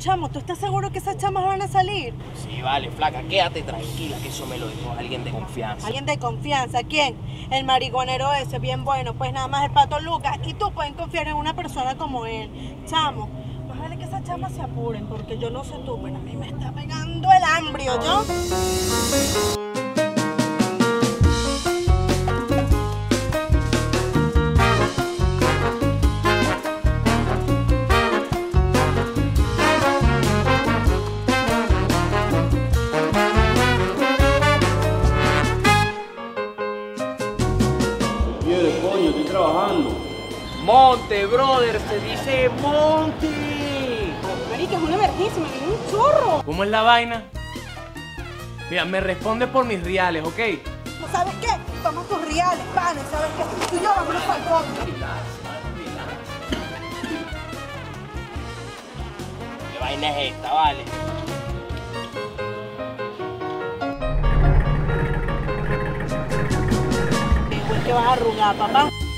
chamo, ¿tú estás seguro que esas chamas van a salir? Sí, vale, flaca, quédate tranquila, que eso me lo dijo alguien de confianza. ¿Alguien de confianza? ¿Quién? El marihuanero ese, bien bueno, pues nada más el pato Lucas. Y tú puedes confiar en una persona como él. Chamo, más vale que esas chamas se apuren, porque yo no sé tú, pero a mí me está pegando el hambre, ¿yo? Coño, estoy trabajando. Monte, brother, se dice monte. Marica, es una emergencia, me viene un chorro. ¿Cómo es la vaina? Mira, me responde por mis reales, ¿ok? ¿No sabes qué? Toma tus reales, panes, ¿sabes qué? Tú y yo vámonos para el fondo. ¿Qué vaina es esta, vale? Que vas a arrugar, papá.